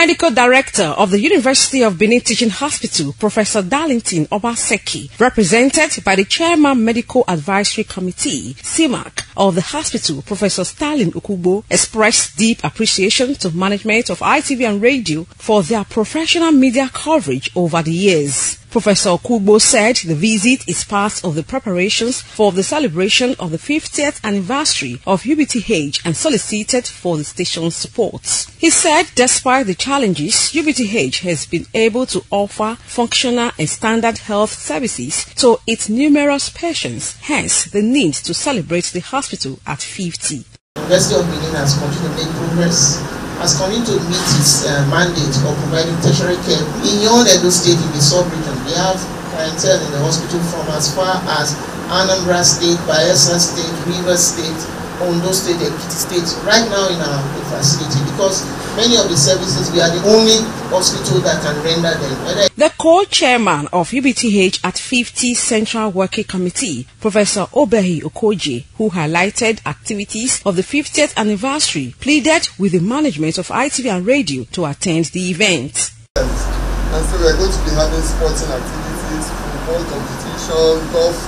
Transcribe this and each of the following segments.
Medical Director of the University of Benin Teaching Hospital, Professor Darlington Obaseki, represented by the Chairman Medical Advisory Committee, CIMAC, of the hospital, Professor Stalin Ukubo, expressed deep appreciation to management of ITV and radio for their professional media coverage over the years. Professor Kubo said the visit is part of the preparations for the celebration of the 50th anniversary of UBTH and solicited for the station's support. He said despite the challenges, UBTH has been able to offer functional and standard health services to its numerous patients, hence the need to celebrate the hospital at 50. University of Benin has continued to make progress has continued to meet its uh, mandate of providing tertiary care beyond Edo State in the sub-region. We have clientele in the hospital from as far as Anambra State, Bayelsa State, Rivers State, Ondo State, Ekiti State, right now in our facility because many of the services we are the only hospital that can render them. The co-chairman of UBTH at 50 Central Working Committee, Professor Obehi Okojie, who highlighted activities of the 50th anniversary, pleaded with the management of ITV and radio to attend the event. And so we're going to be having sporting activities, football competition, golf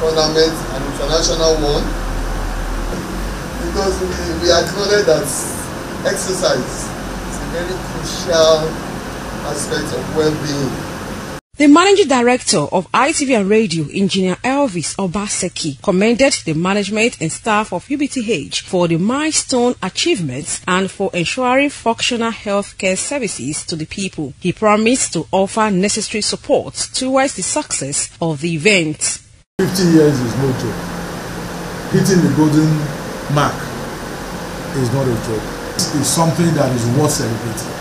tournament, and international one. Because we, we acknowledge that exercise is a very crucial aspect of well-being. The managing director of ITV and Radio, Engineer Elvis Obaseki, commended the management and staff of UBTH for the milestone achievements and for ensuring functional healthcare services to the people. He promised to offer necessary support towards the success of the event. 50 years is no joke. Hitting the golden mark is not a joke. It's something that is worth celebrating.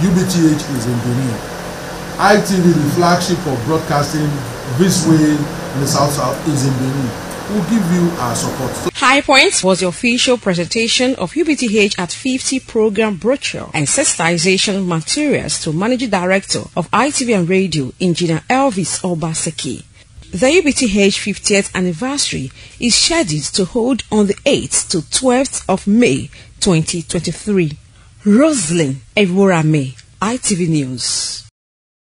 UBTH is in Benin. ITV, the flagship of broadcasting this way in the South South, is in Benin. We'll give you our support. High Point was the official presentation of UBTH at 50 program brochure and sensitization materials to Managing Director of ITV and Radio, Engineer Elvis Obaseki. The UBTH 50th anniversary is scheduled to hold on the 8th to 12th of May 2023. Roseline Ebhoramen, ITV News.